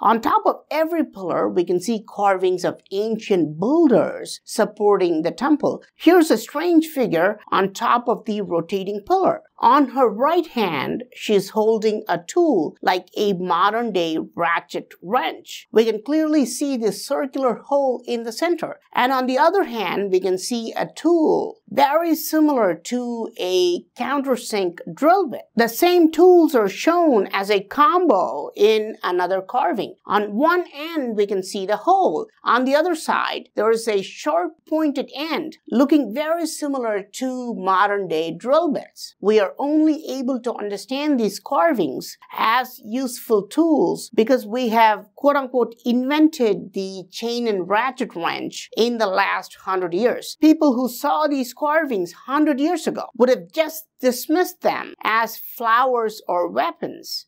On top of every pillar, we can see carvings of ancient builders supporting the temple. Here's a strange figure on top of the rotating pillar. On her right hand, she's holding a tool like a modern day ratchet wrench. We can clearly see the circular hole in the center. And on the other hand, we can see a tool very similar to a countersink drill bit. The same tools are shown as a combo in another carving. On one end, we can see the hole. On the other side, there is a sharp pointed end looking very similar to modern day drill bits. We are only able to understand these carvings as useful tools because we have quote unquote invented the chain and ratchet wrench in the last hundred years. People who saw these carvings 100 years ago would have just dismissed them as flowers or weapons.